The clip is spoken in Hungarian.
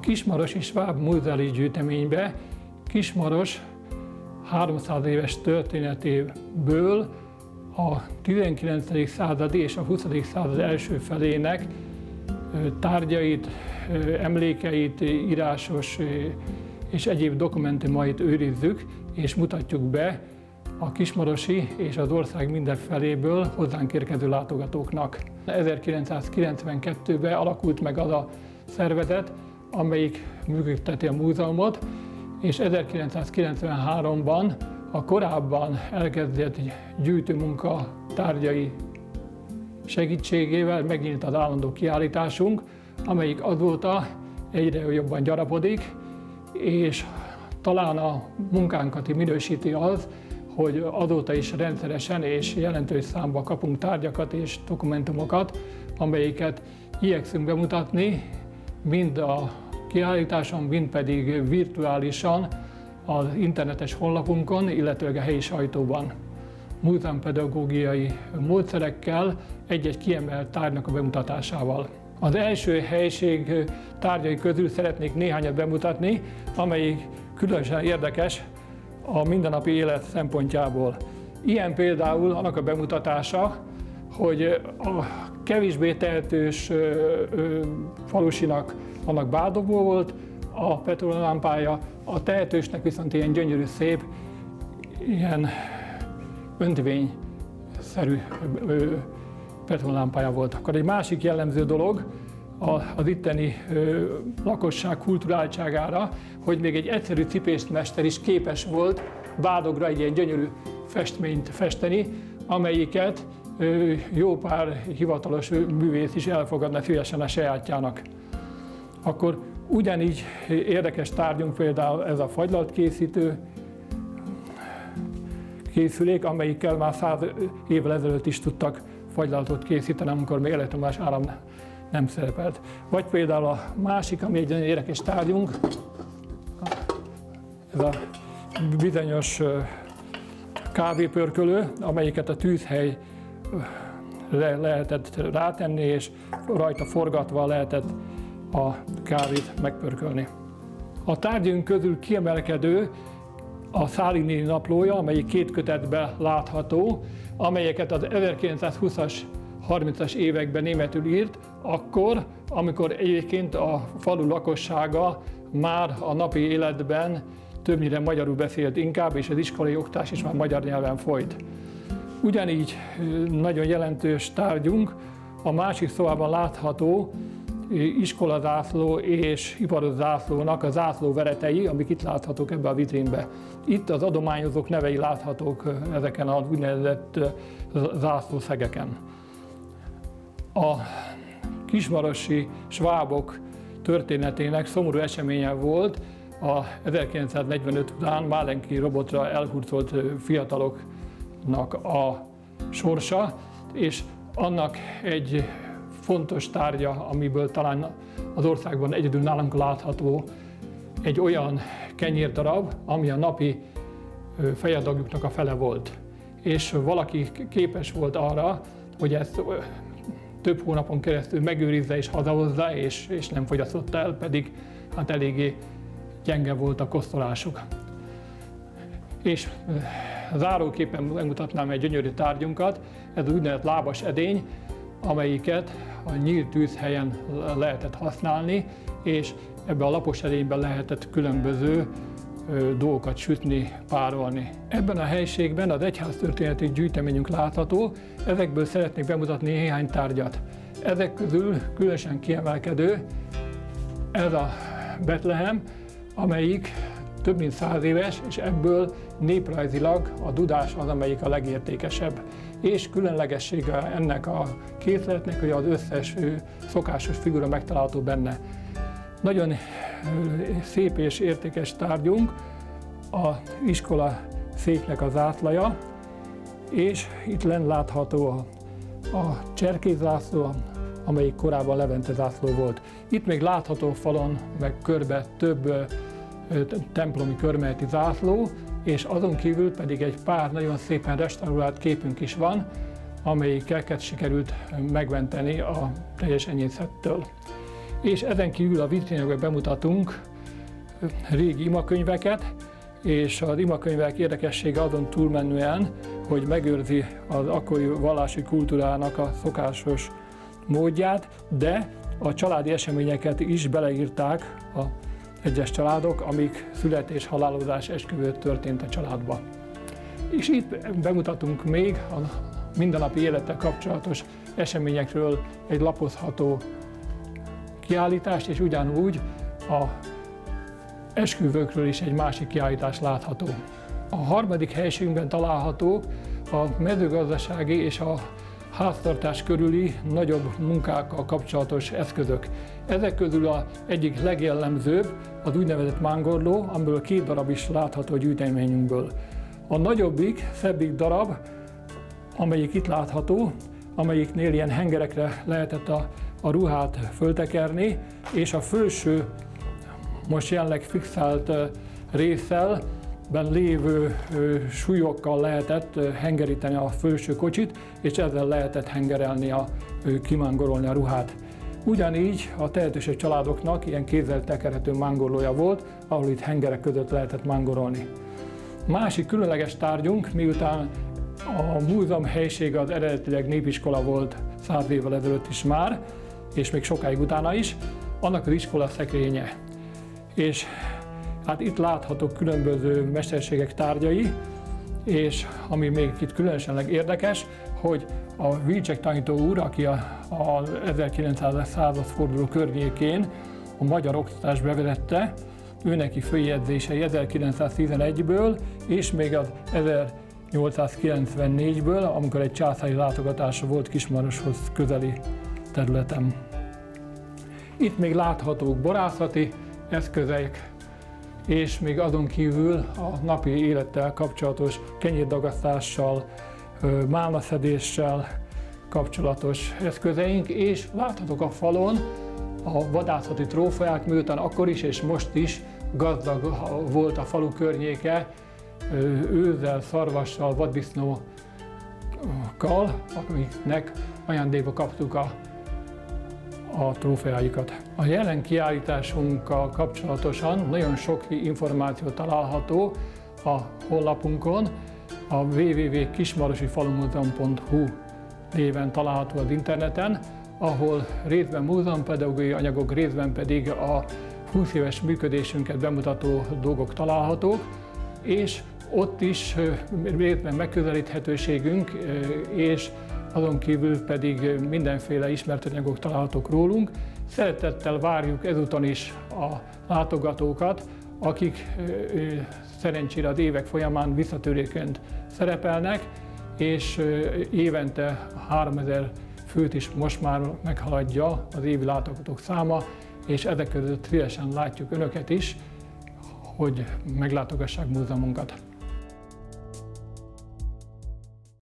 A Kismarosi Sváb Múzeali Gyűjteménybe Kismaros 300 éves történetéből a 19. század és a 20. század első felének tárgyait, emlékeit, írásos és egyéb dokumentumait őrizzük, és mutatjuk be a Kismarosi és az ország minden feléből hozzánk érkező látogatóknak. 1992-ben alakult meg az a szervezet, amelyik működteti a múzeumot, és 1993-ban a korábban elkezdett gyűjtőmunka tárgyai segítségével megnyílt az állandó kiállításunk, amelyik azóta egyre jobban gyarapodik, és talán a munkánkat minősíti az, hogy azóta is rendszeresen és jelentős számba kapunk tárgyakat és dokumentumokat, amelyiket igyekszünk bemutatni, mind a kiállításon, mind pedig virtuálisan az internetes honlapunkon, illetőleg a helyi sajtóban. Múzeumpedagógiai módszerekkel egy-egy kiemelt tárgynak a bemutatásával. Az első helység tárgyai közül szeretnék néhányat bemutatni, amelyik különösen érdekes a mindennapi élet szempontjából. Ilyen például annak a bemutatása, hogy a kevésbé tehetős falusinak annak bádogó volt, a petrollámpája, a tehetősnek viszont ilyen gyönyörű, szép, ilyen öntvényszerű petrollámpája volt. Akkor egy másik jellemző dolog az itteni lakosság kulturáltságára, hogy még egy egyszerű cipészmester is képes volt bádogra egy ilyen gyönyörű festményt festeni, amelyiket jó pár hivatalos művész is elfogadna szívesen a sajátjának. Akkor ugyanígy érdekes tárgyunk például ez a fagylalt készítő készülék, amelyikkel már száz évvel ezelőtt is tudtak fagylaltot készíteni, amikor még elektromás áram nem szerepelt. Vagy például a másik, ami egy érdekes tárgyunk, ez a bizonyos kávépörkölő, amelyiket a tűzhely le lehetett rátenni, és rajta forgatva lehetett a kávét megpörkölni. A tárgyunk közül kiemelkedő a Szálini naplója, amelyik két kötetben látható, amelyeket az 1920-as 30-as években németül írt, akkor, amikor egyébként a falu lakossága már a napi életben többnyire magyarul beszélt inkább, és az iskolai oktatás is már magyar nyelven folyt. Ugyanígy nagyon jelentős tárgyunk a másik szobában látható iskolazászló és iparos zászlónak a zászló veretei, amik itt láthatók ebbe a vitrínbe. Itt az adományozók nevei láthatók ezeken az úgynevezett zászlószegeken. A kismarosi svábok történetének szomorú eseménye volt a 1945 után Málenki robotra elhurcolt fiataloknak a sorsa, és annak egy fontos tárgya, amiből talán az országban egyedül nálunk látható, egy olyan kenyérdarab, ami a napi fejadagjuknak a fele volt. És valaki képes volt arra, hogy ezt több hónapon keresztül megőrizze és hazahozza, és, és nem fogyasztotta el, pedig hát eléggé gyenge volt a kosztolásuk. És záróképpen megmutatnám egy gyönyörű tárgyunkat, ez az úgynevezett lábas edény, amelyiket a nyílt tűzhelyen lehetett használni, és ebbe a lapos edényben lehetett különböző dolgokat sütni, párolni. Ebben a helységben az egyháztörténeti gyűjteményünk látható, ezekből szeretnék bemutatni néhány tárgyat. Ezek közül különösen kiemelkedő ez a Betlehem, amelyik több mint száz éves, és ebből néprajzilag a dudás az, amelyik a legértékesebb. És különlegessége ennek a készletnek, hogy az összes szokásos figura megtalálható benne. Nagyon szép és értékes tárgyunk a iskola széknek az átlaja, és itt lent látható a, a cserkézászló, amelyik korábban Levente zászló volt. Itt még látható falon, meg körbe több templomi körmeleti zászló, és azon kívül pedig egy pár nagyon szépen restaurált képünk is van, amelyikeket sikerült megmenteni a teljes enyészettől. és ezen kívül a vitrínekben bemutatunk régi imakönyveket, és az imakönyvek érdekessége azon túlmenően, hogy megőrzi az akkori vallási kultúrának a szokásos módját, de a családi eseményeket is beleírták a egyes családok, amik születés, halálozás, esküvő történt a családba. És itt bemutatunk még a mindennapi élettel kapcsolatos eseményekről egy lapozható kiállítást, és ugyanúgy a esküvőkről is egy másik kiállítás látható. A harmadik helységünkben található a mezőgazdasági és a háztartás körüli nagyobb munkákkal kapcsolatos eszközök. Ezek közül a egyik legjellemzőbb az úgynevezett mángorló, amiből két darab is látható a gyűjteményünkből. A nagyobbik, szebbik darab, amelyik itt látható, amelyiknél ilyen hengerekre lehetett a, a ruhát föltekerni, és a felső, most jelenleg fixált részsel ben lévő súlyokkal lehetett hengeríteni a felső kocsit, és ezzel lehetett hengerelni, a, kimángorolni a ruhát. Ugyanígy a tehetősebb családoknak ilyen kézzel tekerhető mángorlója volt, ahol itt hengerek között lehetett mángorolni. Másik különleges tárgyunk, miután a múzeum helysége az eredetileg népiskola volt száz évvel ezelőtt is már, és még sokáig utána is, annak az iskola szekrénye. És hát itt láthatók különböző mesterségek tárgyai, és ami még itt különösen érdekes, hogy a Vilcsek tanító úr, aki a, a 1900-as századforduló környékén a magyar oktatást bevezette, őneki főjegyzései 1911-ből, és még az 1894-ből, amikor egy császári látogatása volt Kismaroshoz közeli területen. Itt még láthatók borászati eszközek, és még azon kívül a napi élettel kapcsolatos kenyérdagasztással, málnaszedéssel kapcsolatos eszközeink, és láthatók a falon a vadászati trófeák, miután akkor is és most is gazdag volt a falu környéke, őzzel, szarvassal, vaddisznókkal, amiknek ajándékba kaptuk a, a trófeáikat. A jelen kiállításunkkal kapcsolatosan nagyon sok információ található a honlapunkon, a www.kismarosifalumuzeum.hu néven található az interneten, ahol részben múzeumpedagógiai anyagok, részben pedig a 20 éves működésünket bemutató dolgok találhatók, és ott is részben megközelíthetőségünk, és azon kívül pedig mindenféle ismert anyagok találhatók rólunk. Szeretettel várjuk ezúton is a látogatókat, akik szerencsére az évek folyamán visszatérőként szerepelnek, és évente 3000 főt is most már meghaladja az évi látogatók száma, és ezek között szívesen látjuk Önöket is, hogy meglátogassák múzeumunkat.